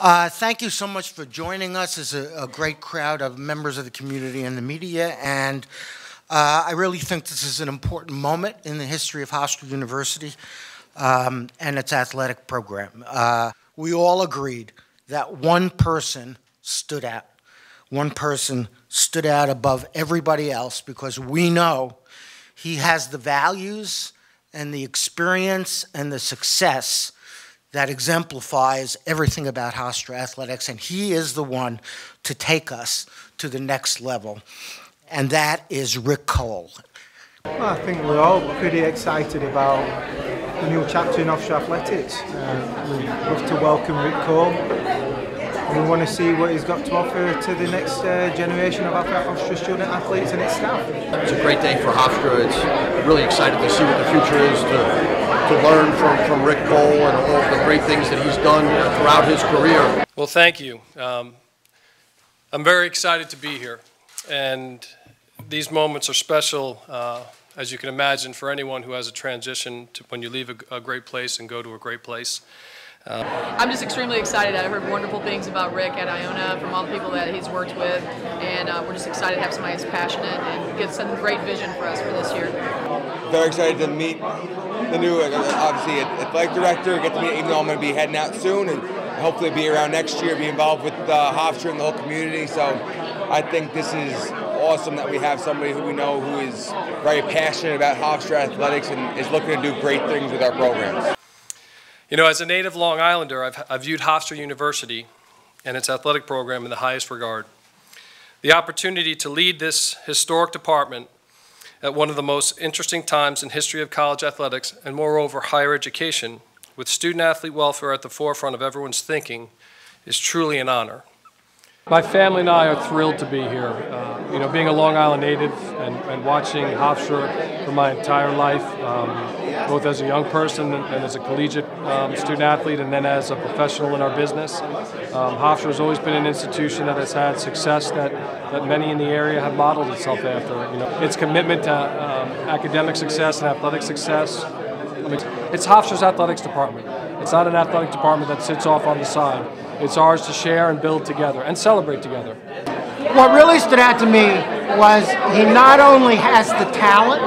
Uh, thank you so much for joining us. It's a, a, great crowd of members of the community and the media, and uh, I really think this is an important moment in the history of Hofstra University um, and its athletic program. Uh, we all agreed that one person stood out. One person stood out above everybody else because we know he has the values and the experience and the success that exemplifies everything about Hofstra athletics, and he is the one to take us to the next level, and that is Rick Cole. Well, I think we're all pretty excited about the new chapter in Hofstra athletics. Uh, we love to welcome Rick Cole. We want to see what he's got to offer to the next uh, generation of Hofstra student athletes and its staff. It's a great day for Hofstra. It's really excited to see what the future is to to learn from, from Rick Cole and all of the great things that he's done throughout his career. Well, thank you. Um, I'm very excited to be here. And these moments are special, uh, as you can imagine, for anyone who has a transition to when you leave a, a great place and go to a great place. Uh, I'm just extremely excited. I've heard wonderful things about Rick at Iona from all the people that he's worked with, and uh, we're just excited to have somebody who's passionate and get some great vision for us for this year. Very excited to meet the new, obviously, athletic director. Get to meet, even though I'm going to be heading out soon, and hopefully be around next year, be involved with uh, Hofstra and the whole community. So I think this is awesome that we have somebody who we know who is very passionate about Hofstra athletics and is looking to do great things with our programs. You know, as a native Long Islander, I've, I've viewed Hofstra University and its athletic program in the highest regard. The opportunity to lead this historic department at one of the most interesting times in history of college athletics and moreover higher education with student athlete welfare at the forefront of everyone's thinking is truly an honor. My family and I are thrilled to be here. Uh, you know, being a Long Island native and, and watching Hofstra for my entire life, um, both as a young person and as a collegiate um, student athlete and then as a professional in our business. Um, Hofstra has always been an institution that has had success that, that many in the area have modeled itself after. You know, its commitment to um, academic success and athletic success. I mean, it's Hofstra's athletics department. It's not an athletic department that sits off on the side. It's ours to share and build together and celebrate together. What really stood out to me was he not only has the talent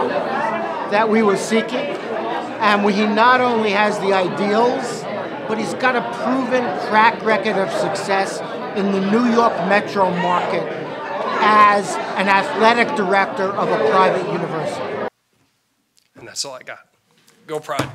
that we were seeking, and he not only has the ideals, but he's got a proven track record of success in the New York metro market as an athletic director of a private university. And that's all I got. Go Pride.